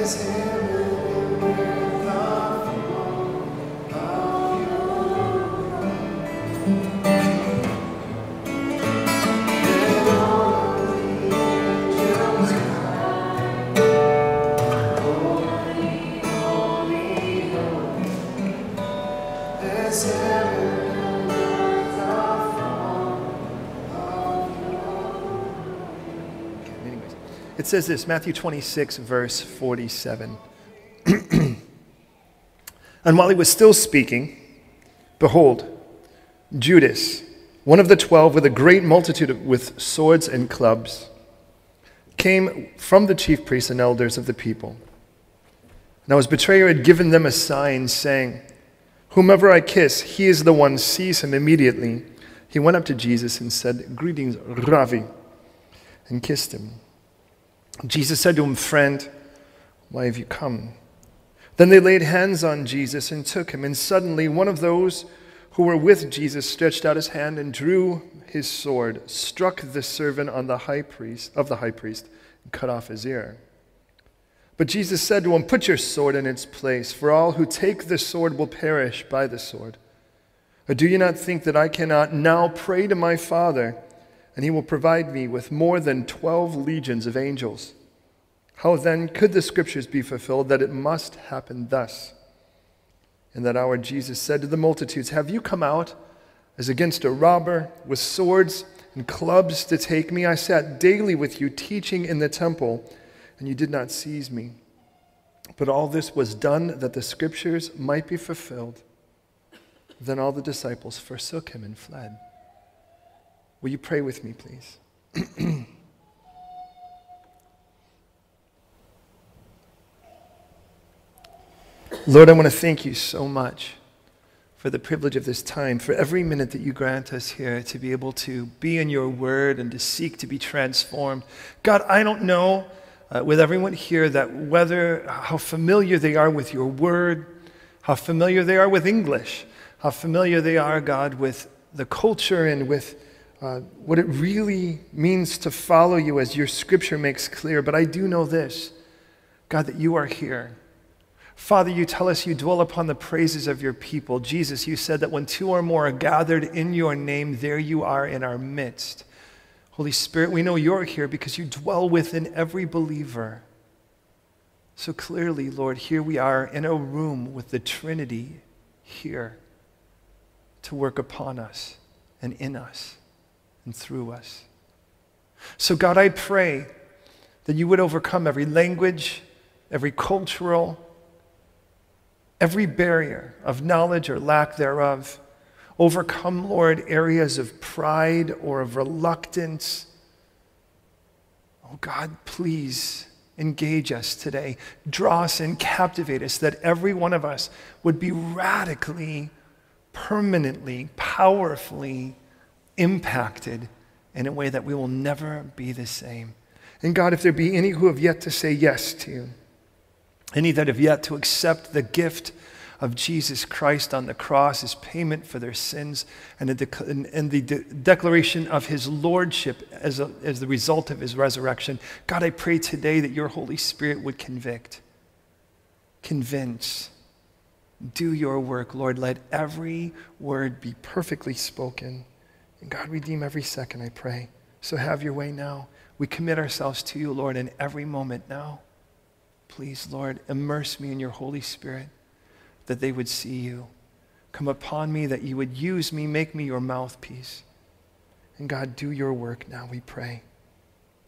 Anyways, says this Matthew 26, verse 47. and while he was still speaking, behold, Judas, one of the twelve, with a great multitude with swords and clubs, came from the chief priests and elders of the people. Now his betrayer had given them a sign, saying, Whomever I kiss, he is the one, seize him immediately. He went up to Jesus and said, Greetings, Rabbi, and kissed him. Jesus said to him, Friend, why have you come? Then they laid hands on Jesus and took him, and suddenly one of those who were with Jesus stretched out his hand and drew his sword, struck the servant on the high priest of the high priest, and cut off his ear. But Jesus said to him, Put your sword in its place, for all who take the sword will perish by the sword. Or do you not think that I cannot now pray to my Father, and he will provide me with more than twelve legions of angels? How then could the scriptures be fulfilled that it must happen thus? In that hour, Jesus said to the multitudes, Have you come out as against a robber with swords and clubs to take me? I sat daily with you teaching in the temple, and you did not seize me. But all this was done that the scriptures might be fulfilled. Then all the disciples forsook him and fled. Will you pray with me, please? Lord, I want to thank you so much for the privilege of this time, for every minute that you grant us here to be able to be in your word and to seek to be transformed. God, I don't know uh, with everyone here that whether how familiar they are with your word, how familiar they are with English, how familiar they are, God, with the culture and with uh, what it really means to follow you as your scripture makes clear. But I do know this, God, that you are here. Father, you tell us you dwell upon the praises of your people. Jesus, you said that when two or more are gathered in your name, there you are in our midst. Holy Spirit, we know you're here because you dwell within every believer. So clearly, Lord, here we are in a room with the Trinity here to work upon us and in us and through us. So, God, I pray that you would overcome every language, every cultural, every barrier of knowledge or lack thereof. Overcome, Lord, areas of pride or of reluctance. Oh God, please engage us today. Draw us and captivate us that every one of us would be radically, permanently, powerfully impacted in a way that we will never be the same. And God, if there be any who have yet to say yes to you, any that have yet to accept the gift of Jesus Christ on the cross, as payment for their sins, and the, and the de- declaration of his lordship as, a, as the result of his resurrection. God, I pray today that your Holy Spirit would convict, convince, do your work, Lord. Let every word be perfectly spoken. And God, redeem every second, I pray. So have your way now. We commit ourselves to you, Lord, in every moment now. Please, Lord, immerse me in your Holy Spirit that they would see you. Come upon me, that you would use me, make me your mouthpiece. And God, do your work now, we pray.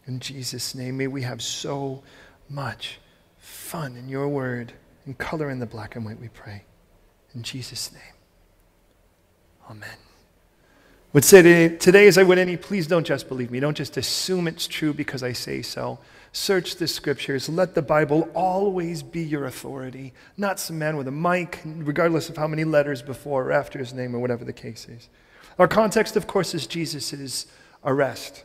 In Jesus' name, may we have so much fun in your word and color in the black and white, we pray. In Jesus' name, amen. Would say today, as I would any, please don't just believe me. Don't just assume it's true because I say so. Search the scriptures. Let the Bible always be your authority, not some man with a mic, regardless of how many letters before or after his name or whatever the case is. Our context, of course, is Jesus' arrest.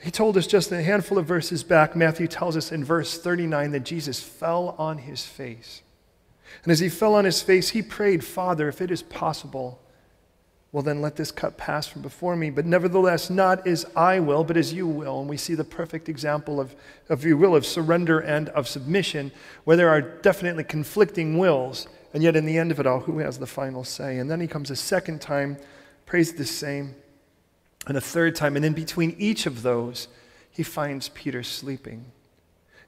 He told us just a handful of verses back, Matthew tells us in verse 39 that Jesus fell on his face. And as he fell on his face, he prayed, Father, if it is possible, well, then let this cup pass from before me. But nevertheless, not as I will, but as you will. And we see the perfect example of, of you will, of surrender and of submission, where there are definitely conflicting wills. And yet, in the end of it all, who has the final say? And then he comes a second time, prays the same, and a third time. And in between each of those, he finds Peter sleeping.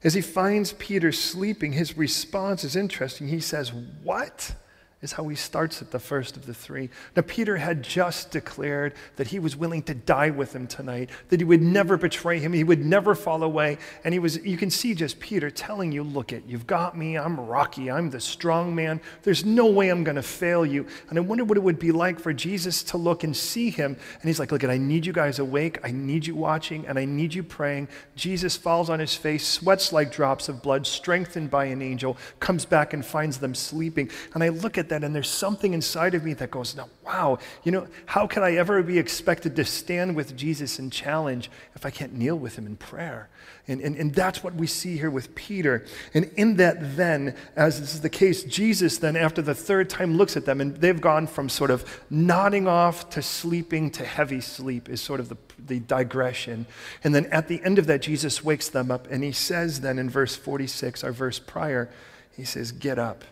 As he finds Peter sleeping, his response is interesting. He says, What? Is how he starts at the first of the three. Now, Peter had just declared that he was willing to die with him tonight, that he would never betray him, he would never fall away. And he was, you can see just Peter telling you, Look it, you've got me, I'm Rocky, I'm the strong man, there's no way I'm going to fail you. And I wonder what it would be like for Jesus to look and see him. And he's like, Look, it, I need you guys awake, I need you watching, and I need you praying. Jesus falls on his face, sweats like drops of blood, strengthened by an angel, comes back and finds them sleeping. And I look at that, and there's something inside of me that goes, now, wow, you know, how can I ever be expected to stand with Jesus and challenge if I can't kneel with him in prayer? And, and, and that's what we see here with Peter. And in that, then, as this is the case, Jesus then, after the third time, looks at them, and they've gone from sort of nodding off to sleeping to heavy sleep, is sort of the, the digression. And then at the end of that, Jesus wakes them up, and he says, then in verse 46, our verse prior, he says, Get up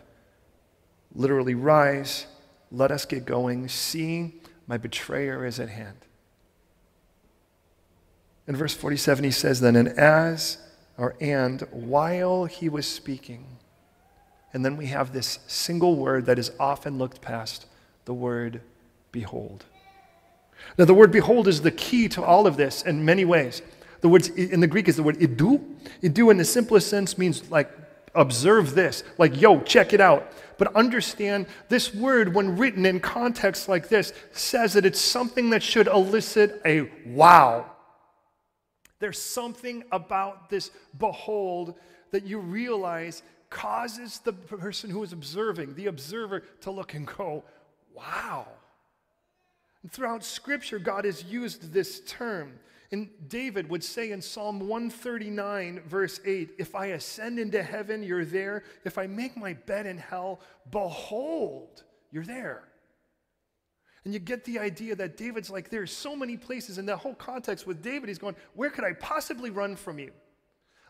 literally, rise, let us get going. See, my betrayer is at hand. In verse 47, he says, Then, and as, or and, while he was speaking, and then we have this single word that is often looked past the word behold. Now, the word behold is the key to all of this in many ways. The word in the Greek is the word idou. Idou, in the simplest sense, means like observe this, like, yo, check it out. But understand this word, when written in context like this, says that it's something that should elicit a wow. There's something about this behold that you realize causes the person who is observing, the observer, to look and go. And throughout Scripture, God has used this term. And David would say in Psalm 139, verse 8, If I ascend into heaven, you're there. If I make my bed in hell, behold, you're there. And you get the idea that David's like, there's so many places. In that whole context with David, he's going, Where could I possibly run from you?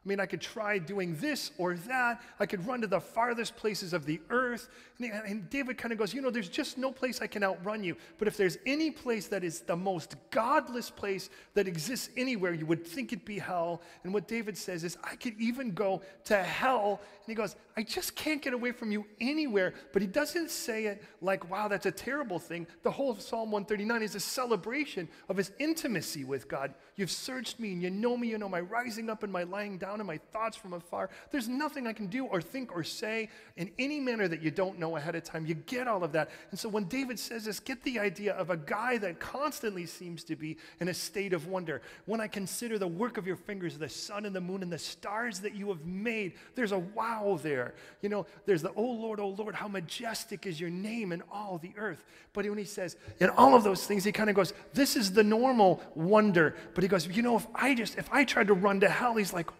I mean, I could try doing this or that. I could run to the farthest places of the earth. And, David kind of goes, You know, there's just no place I can outrun you. But if there's any place that is the most godless place that exists anywhere, you would think it'd be hell. And what David says is, I could even go to hell. And he goes, I just can't get away from you anywhere. But he doesn't say it like, Wow, that's a terrible thing. The whole Psalm 139 is a celebration of his intimacy with God. You've searched me and you know me. You know my rising up and my lying down down in my thoughts from afar. There's nothing I can do or think or say in any manner that you don't know ahead of time. You get all of that. And so when David says this, get the idea of a guy that constantly seems to be in a state of wonder. When I consider the work of your fingers, the sun and the moon and the stars that you have made, there's a wow there. You know, there's the, oh Lord, oh Lord, how majestic is your name in all the earth. But when he says, in all of those things, he kind of goes, this is the normal wonder. But he goes, you know, if I just, if I tried to run to hell, he's like,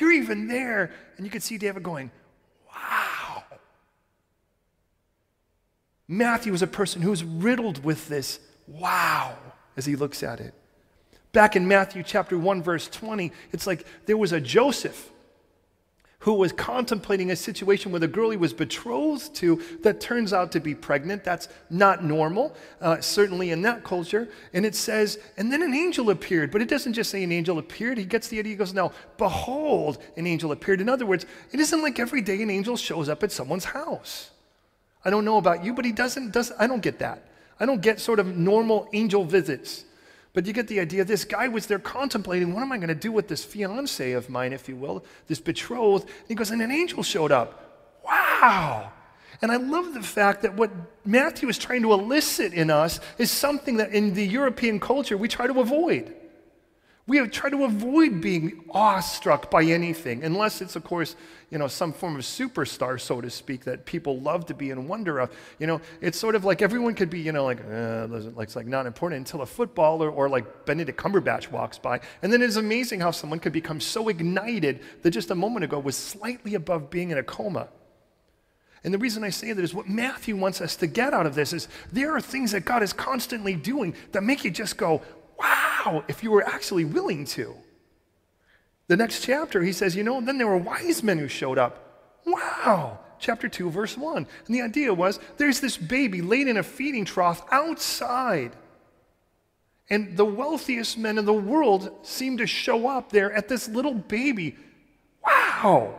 you're even there. And you could see David going, Wow. Matthew is a person who's riddled with this wow as he looks at it. Back in Matthew chapter 1, verse 20, it's like there was a Joseph who was contemplating a situation with a girl he was betrothed to that turns out to be pregnant. That's not normal, uh, certainly in that culture. And it says, and then an angel appeared. But it doesn't just say an angel appeared. He gets the idea. He goes, now, behold, an angel appeared. In other words, it isn't like every day an angel shows up at someone's house. I don't know about you, but he doesn't, does, I don't get that. I don't get sort of normal angel visits. But you get the idea. This guy was there contemplating, what am I going to do with this fiance of mine, if you will, this betrothed? And he goes, and an angel showed up. Wow. And I love the fact that what Matthew is trying to elicit in us is something that in the European culture we try to avoid. We try to avoid being awestruck by anything, unless it's, of course, you know, some form of superstar, so to speak, that people love to be in wonder of. You know, it's sort of like everyone could be, you know, like, uh, it's like not important until a footballer or like Benedict Cumberbatch walks by. And then it's amazing how someone could become so ignited that just a moment ago was slightly above being in a coma. And the reason I say that is what Matthew wants us to get out of this is there are things that God is constantly doing that make you just go, if you were actually willing to. The next chapter, he says, you know, then there were wise men who showed up. Wow. Chapter 2, verse 1. And the idea was there's this baby laid in a feeding trough outside. And the wealthiest men in the world seem to show up there at this little baby. Wow.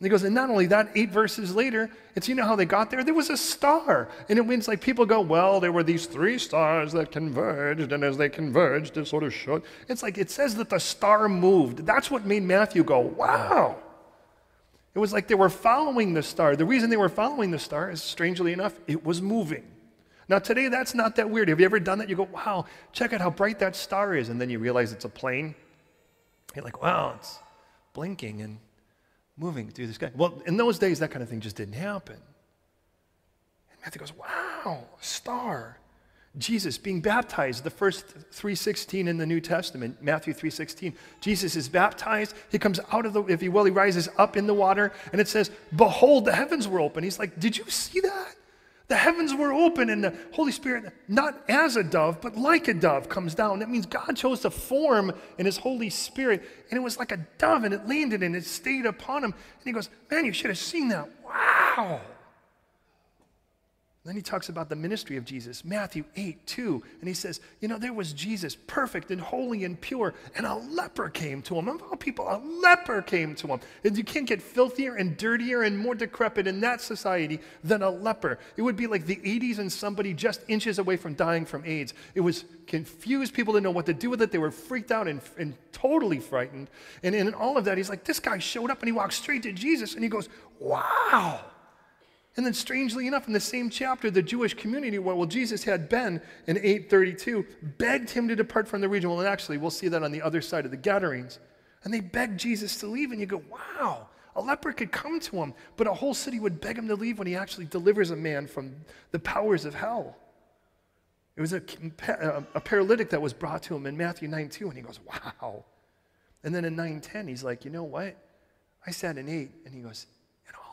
And he goes, and not only that, eight verses later, it's you know how they got there? There was a star. And it means like people go, well, there were these three stars that converged, and as they converged, it sort of shook. It's like it says that the star moved. That's what made Matthew go, wow. It was like they were following the star. The reason they were following the star is, strangely enough, it was moving. Now, today, that's not that weird. Have you ever done that? You go, wow, check out how bright that star is. And then you realize it's a plane. You're like, wow, it's blinking. And moving through the sky. Well, in those days, that kind of thing just didn't happen. And Matthew goes, wow, star. Jesus being baptized, the first 316 in the New Testament, Matthew 316. Jesus is baptized. He comes out of the, if you will, he rises up in the water, and it says, Behold, the heavens were open. He's like, Did you see that? The heavens were open, and the Holy Spirit, not as a dove, but like a dove, comes down. That means God chose to form in His Holy Spirit, and it was like a dove, and it landed and it stayed upon him. And he goes, Man, you should have seen that. Wow. Then he talks about the ministry of Jesus, Matthew 8, 2. And he says, You know, there was Jesus, perfect and holy and pure, and a leper came to him. Of all people, a leper came to him. And you can't get filthier and dirtier and more decrepit in that society than a leper. It would be like the 80s and somebody just inches away from dying from AIDS. It was confused. People didn't know what to do with it. They were freaked out and, and totally frightened. And in all of that, he's like, This guy showed up and he walked straight to Jesus and he goes, Wow. And then, strangely enough, in the same chapter, the Jewish community where well, Jesus had been in 832 begged him to depart from the region. Well, and actually, we'll see that on the other side of the Gadarenes. And they begged Jesus to leave, and you go, wow, a leper could come to him, but a whole city would beg him to leave when he actually delivers a man from the powers of hell. It was a, a paralytic that was brought to him in Matthew 9 2, and he goes, wow. And then in 910, he's like, you know what? I sat in 8, and he goes,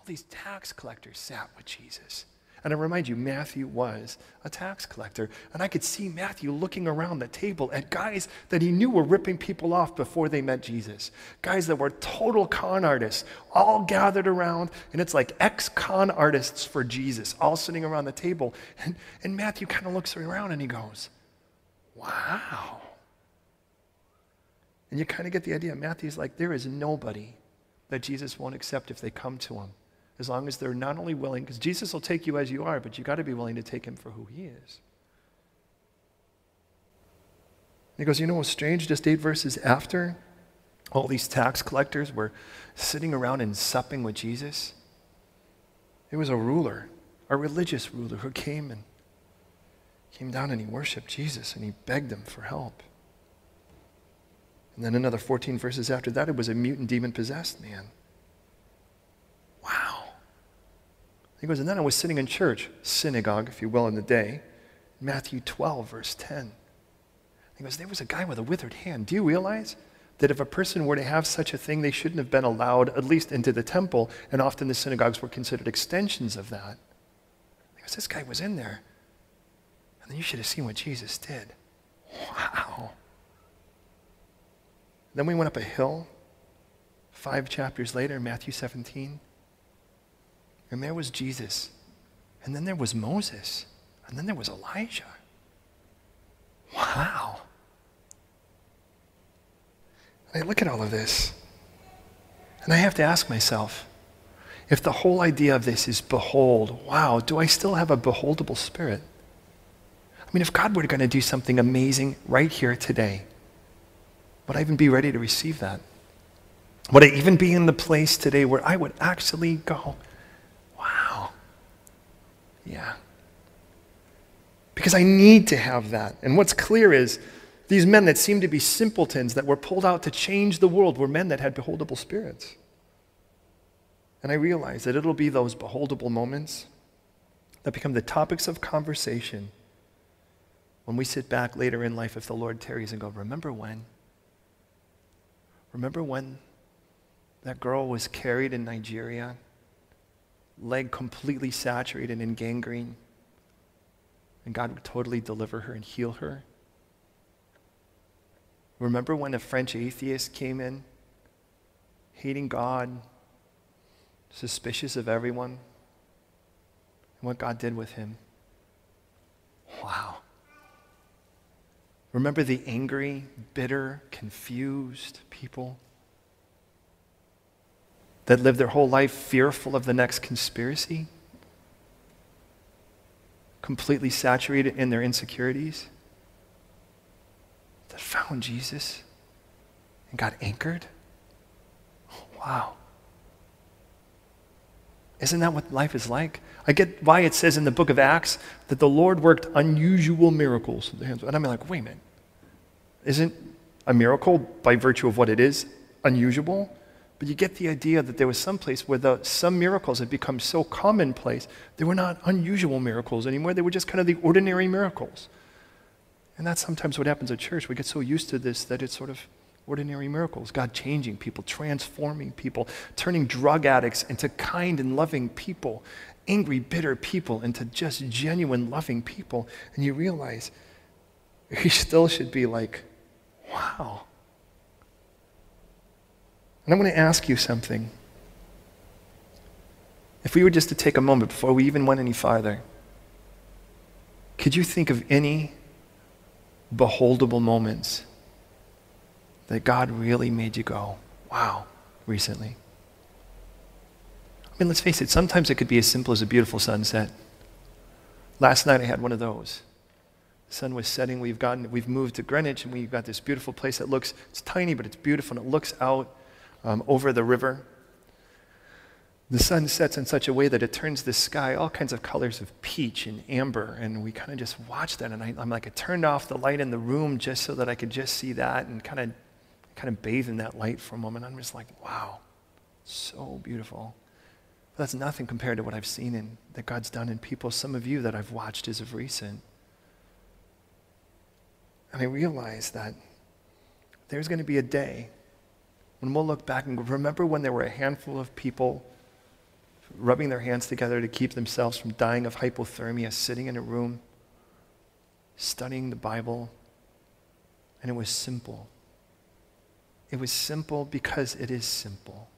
these tax collectors sat with Jesus. And I remind you, Matthew was a tax collector. And I could see Matthew looking around the table at guys that he knew were ripping people off before they met Jesus. Guys that were total con artists, all gathered around. And it's like ex con artists for Jesus, all sitting around the table. And, and Matthew kind of looks around and he goes, Wow. And you kind of get the idea. Matthew's like, there is nobody that Jesus won't accept if they come to him as long as they're not only willing, because Jesus will take you as you are, but you've got to be willing to take him for who he is. He goes, You know what's strange? Just eight verses after, all these tax collectors were sitting around and supping with Jesus. It was a ruler, a religious ruler, who came and came down and he worshiped Jesus and he begged them for help. And then another 14 verses after that, it was a mutant demon possessed man. He goes, and then I was sitting in church, synagogue, if you will, in the day, Matthew 12, verse 10. He goes, there was a guy with a withered hand. Do you realize that if a person were to have such a thing, they shouldn't have been allowed, at least into the temple, and often the synagogues were considered extensions of that? He goes, this guy was in there. And then you should have seen what Jesus did. Wow. Then we went up a hill, five chapters later, Matthew 17. And there was Jesus. And then there was Moses. And then there was Elijah. Wow. I look at all of this. And I have to ask myself if the whole idea of this is behold, wow, do I still have a beholdable spirit? I mean, if God were going to do something amazing right here today, would I even be ready to receive that? Would I even be in the place today where I would actually go, yeah. Because I need to have that. And what's clear is these men that seemed to be simpletons that were pulled out to change the world were men that had beholdable spirits. And I realize that it'll be those beholdable moments that become the topics of conversation when we sit back later in life if the Lord tarries and go, Remember when? Remember when that girl was carried in Nigeria leg completely saturated in gangrene. And God would totally deliver her and heal her. Remember when a French atheist came in, hating God, suspicious of everyone, and what God did with him? Wow. Remember the angry, bitter, confused people that live their whole life fearful of the next conspiracy? Completely saturated in their insecurities? That found Jesus and got anchored? wow. Isn't that what life is like? I get why it says in the book of Acts that the Lord worked unusual miracles. And I'm like, wait a minute. Isn't a miracle, by virtue of what it is, unusual? But you get the idea that there was some place where the, some miracles had become so commonplace, they were not unusual miracles anymore. They were just kind of the ordinary miracles. And that's sometimes what happens at church. We get so used to this that it's sort of ordinary miracles. God changing people, transforming people, turning drug addicts into kind and loving people, angry, bitter people into just genuine, loving people. And you realize you still should be like, wow. And I'm going to ask you something. If we were just to take a moment before we even went any farther, could you think of any beholdable moments that God really made you go, wow, recently? I mean, let's face it, sometimes it could be as simple as a beautiful sunset. Last night I had one of those. The sun was setting. We've gotten, we've moved to Greenwich, and we've got this beautiful place that looks, it's tiny, but it's beautiful, and it looks out um, over the river. The sun sets in such a way that it turns the sky all kinds of colors of peach and amber, and we kind of just watch that. And I, am like, I turned off the light in the room just so that I could just see that and kind of, kind of bathe in that light for a moment. I'm just like, wow, so beautiful. But that's nothing compared to what I've seen in that God's done in people. Some of you that I've watched as of recent. And I realize that there's going to be a day when we'll look back and remember when there were a handful of people rubbing their hands together to keep themselves from dying of hypothermia, sitting in a room, studying the Bible, and it was simple. It was simple because it is simple.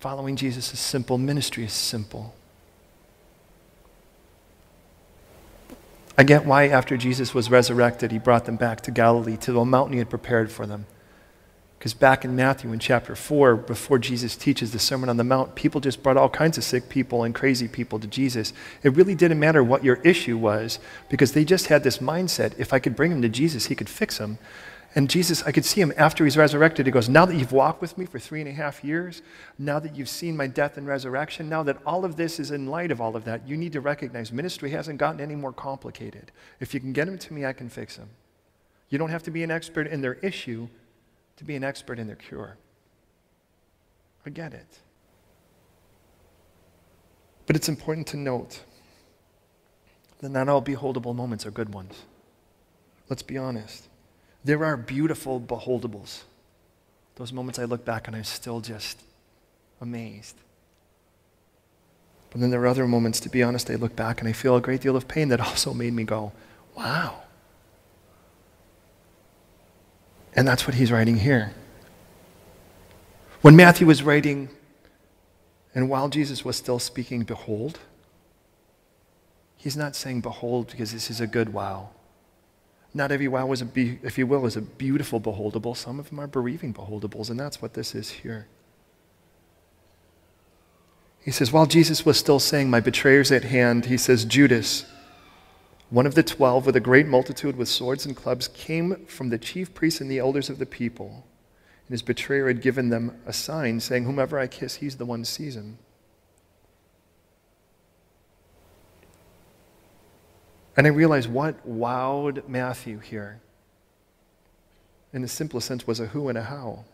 Following Jesus is simple, ministry is simple. I get why, after Jesus was resurrected, he brought them back to Galilee, to the mountain he had prepared for them. Because back in Matthew in chapter 4, before Jesus teaches the Sermon on the Mount, people just brought all kinds of sick people and crazy people to Jesus. It really didn't matter what your issue was because they just had this mindset if I could bring him to Jesus, he could fix him. And Jesus, I could see him after he's resurrected. He goes, Now that you've walked with me for three and a half years, now that you've seen my death and resurrection, now that all of this is in light of all of that, you need to recognize ministry hasn't gotten any more complicated. If you can get him to me, I can fix him. You don't have to be an expert in their issue to be an expert in their cure. I get it. But it's important to note that not all beholdable moments are good ones. Let's be honest. There are beautiful beholdables. Those moments I look back and I'm still just amazed. But then there are other moments, to be honest, I look back and I feel a great deal of pain that also made me go, wow. And that's what he's writing here. When Matthew was writing, and while Jesus was still speaking, behold, he's not saying behold because this is a good wow. Not every wow is, a be- if you will, is a beautiful beholdable. Some of them are bereaving beholdables, and that's what this is here. He says, while Jesus was still saying, My betrayer's at hand, he says, Judas, one of the twelve, with a great multitude with swords and clubs, came from the chief priests and the elders of the people. And his betrayer had given them a sign, saying, Whomever I kiss, he's the one sees him. And I realized what wowed Matthew here, in the simplest sense, was a who and a how.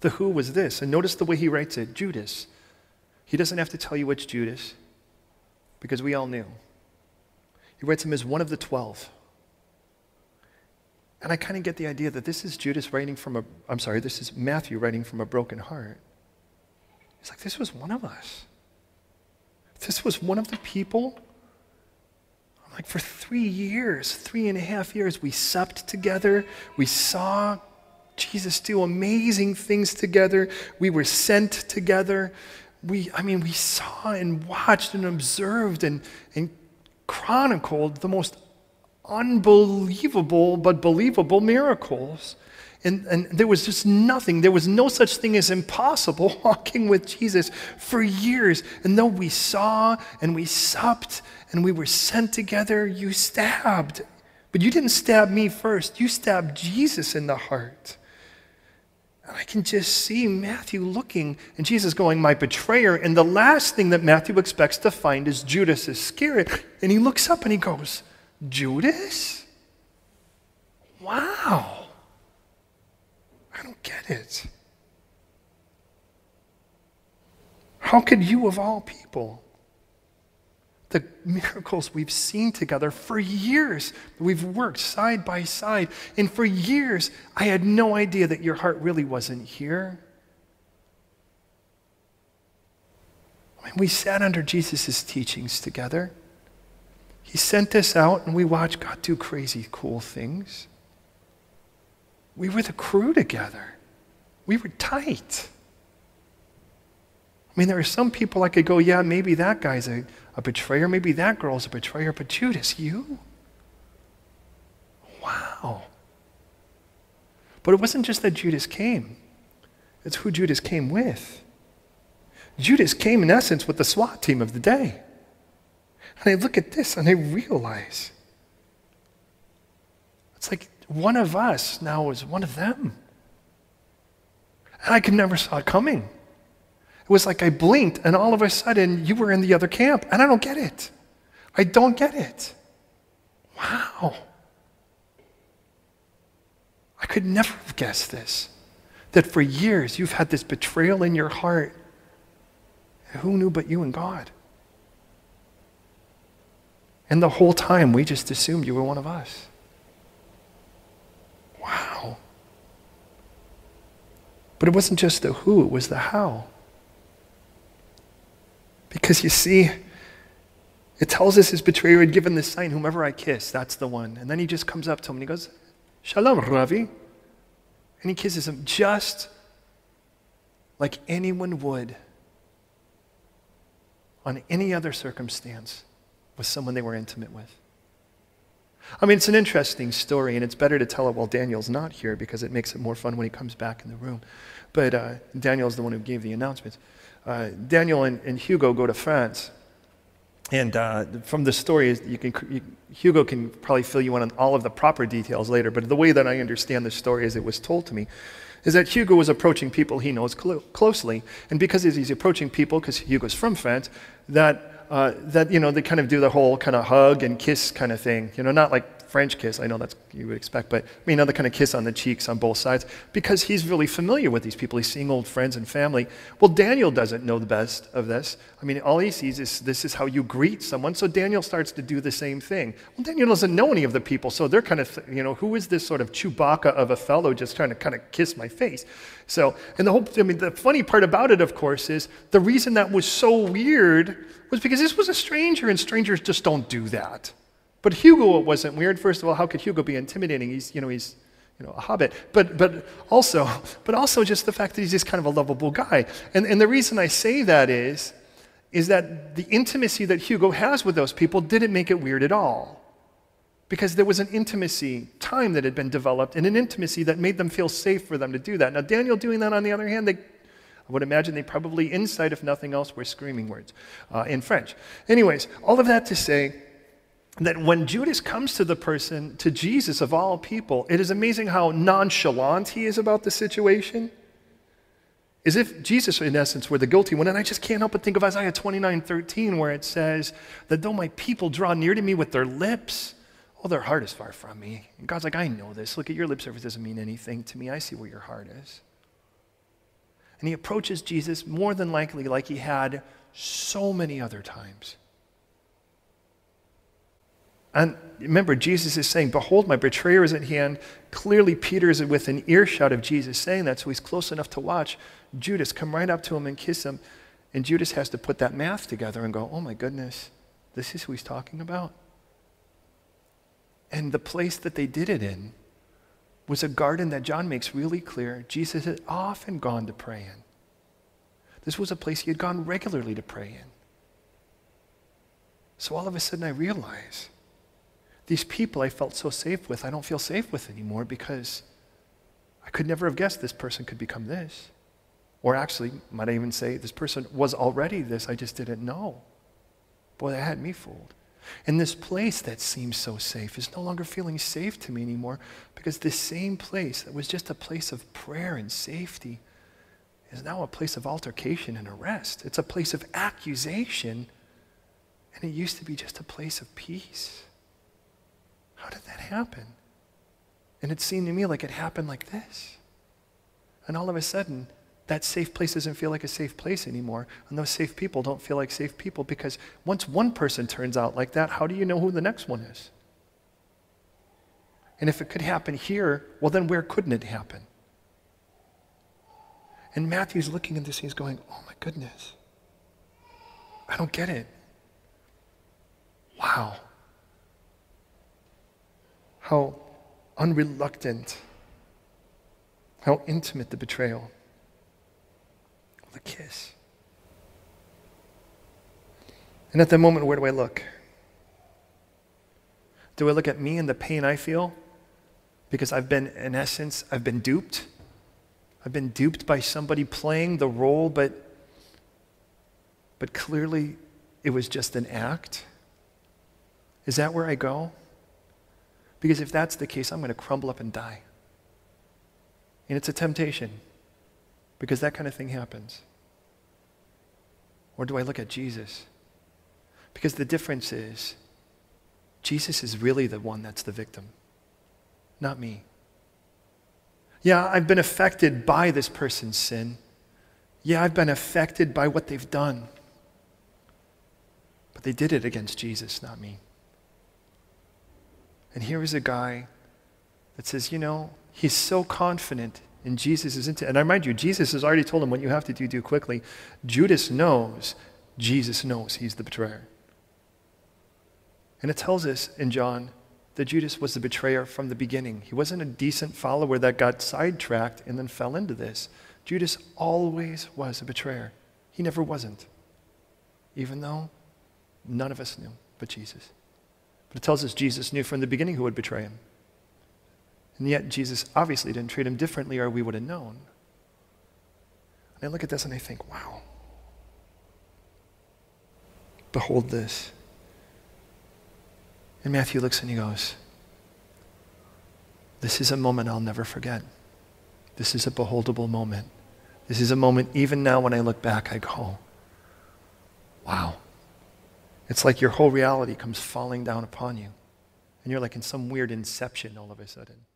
The who was this, and notice the way he writes it Judas. He doesn't have to tell you which Judas, because we all knew. He writes him as one of the twelve. And I kind of get the idea that this is Judas writing from a, I'm sorry, this is Matthew writing from a broken heart. It's like this was one of us. This was one of the people. I'm like for three years, three and a half years, we supped together. We saw Jesus do amazing things together. We were sent together. We, I mean, we saw and watched and observed and, and chronicled the most unbelievable but believable miracles. And, and there was just nothing, there was no such thing as impossible walking with Jesus for years. And though we saw and we supped and we were sent together, you stabbed. But you didn't stab me first, you stabbed Jesus in the heart. And I can just see Matthew looking and Jesus going, My betrayer. And the last thing that Matthew expects to find is Judas Iscariot. And he looks up and he goes, Judas? Wow. I don't get it. How could you, of all people, the miracles we've seen together for years. We've worked side by side. And for years, I had no idea that your heart really wasn't here. I mean, we sat under Jesus' teachings together. He sent us out, and we watched God do crazy, cool things. We were the crew together, we were tight. I mean, there are some people I could go, yeah, maybe that guy's a, a betrayer. Maybe that girl's a betrayer, but Judas, you? Wow. But it wasn't just that Judas came, it's who Judas came with. Judas came, in essence, with the SWAT team of the day. And I look at this and I realize it's like one of us now is one of them. And I could never saw it coming. It was like I blinked, and all of a sudden, you were in the other camp, and I don't get it. I don't get it. Wow. I could never have guessed this. That for years you've had this betrayal in your heart. Who knew but you and God? And the whole time we just assumed you were one of us. Wow. But it wasn't just the who, it was the how. Because you see, it tells us his betrayer had given this sign, whomever I kiss, that's the one. And then he just comes up to him and he goes, Shalom, Rabbi. And he kisses him just like anyone would on any other circumstance with someone they were intimate with. I mean, it's an interesting story, and it's better to tell it while Daniel's not here because it makes it more fun when he comes back in the room. But uh, Daniel's the one who gave the announcements uh, Daniel and, and, Hugo go to France. And uh, from the story, you can, you, Hugo can probably fill you in on all of the proper details later, but the way that I understand the story as it was told to me is that Hugo was approaching people he knows cl- closely. And because he's approaching people, because Hugo's from France, that, uh, that, you know, they kind of do the whole kind of hug and kiss kind of thing. You know, not like French kiss. I know that's you would expect, but I mean another kind of kiss on the cheeks on both sides because he's really familiar with these people. He's seeing old friends and family. Well, Daniel doesn't know the best of this. I mean, all he sees is this is how you greet someone. So Daniel starts to do the same thing. Well, Daniel doesn't know any of the people, so they're kind of you know who is this sort of Chewbacca of a fellow just trying to kind of kiss my face? So, and the whole I mean the funny part about it, of course, is the reason that was so weird was because this was a stranger, and strangers just don't do that. But Hugo wasn't weird. First of all, how could Hugo be intimidating? He's, you know, he's, you know, a hobbit. But, but also, but also just the fact that he's just kind of a lovable guy. And, and the reason I say that is, is that the intimacy that Hugo has with those people didn't make it weird at all. Because there was an intimacy time that had been developed and an intimacy that made them feel safe for them to do that. Now, Daniel doing that, on the other hand, they, I would imagine they probably, inside, if nothing else, were screaming words uh, in French. Anyways, all of that to say, that when Judas comes to the person, to Jesus of all people, it is amazing how nonchalant he is about the situation. As if Jesus, in essence, were the guilty one. And I just can't help but think of Isaiah 29 13, where it says that though my people draw near to me with their lips, oh, their heart is far from me. And God's like, I know this. Look at your lip service doesn't mean anything to me. I see where your heart is. And he approaches Jesus more than likely like he had so many other times And remember, Jesus is saying, Behold, my betrayer is at hand. Clearly, Peter is within earshot of Jesus saying that, so he's close enough to watch Judas come right up to him and kiss him. And Judas has to put that math together and go, Oh my goodness, this is who he's talking about. And the place that they did it in was a garden that John makes really clear Jesus had often gone to pray in. This was a place he had gone regularly to pray in. So all of a sudden I realize these people I felt so safe with, I don't feel safe with anymore because I could never have guessed this person could become this. Or actually, might I even say, this person was already this, I just didn't know. Boy, that had me fooled. And this place that seems so safe is no longer feeling safe to me anymore because this same place that was just a place of prayer and safety is now a place of altercation and arrest. It's a place of accusation, and it used to be just a place of peace. How did that happen? And it seemed to me like it happened like this. And all of a sudden, that safe place doesn't feel like a safe place anymore. And those safe people don't feel like safe people because once one person turns out like that, how do you know who the next one is? And if it could happen here, well, then where couldn't it happen? And Matthew's looking at this, he's going, Oh my goodness. I don't get it. Wow. How unreluctant, how intimate the betrayal the kiss. And at that moment, where do I look? Do I look at me and the pain I feel? Because I've been, in essence, I've been duped. I've been duped by somebody playing the role, but, but clearly it was just an act. Is that where I go? Because if that's the case, I'm going to crumble up and die. And it's a temptation because that kind of thing happens. Or do I look at Jesus? Because the difference is, Jesus is really the one that's the victim, not me. Yeah, I've been affected by this person's sin. Yeah, I've been affected by what they've done. But they did it against Jesus, not me. And here is a guy that says, you know, he's so confident and Jesus is into And I remind you, Jesus has already told him what you have to do, do quickly. Judas knows, Jesus knows he's the betrayer. And it tells us in John that Judas was the betrayer from the beginning. He wasn't a decent follower that got sidetracked and then fell into this. Judas always was a betrayer. He never wasn't, even though none of us knew but Jesus. But it tells us Jesus knew from the beginning who would betray him. And yet, Jesus obviously didn't treat him differently, or we would have known. And I look at this and I think, wow. Behold this. And Matthew looks and he goes, This is a moment I'll never forget. This is a beholdable moment. This is a moment, even now when I look back, I go, wow. It's like your whole reality comes falling down upon you. And you're like in some weird inception all of a sudden.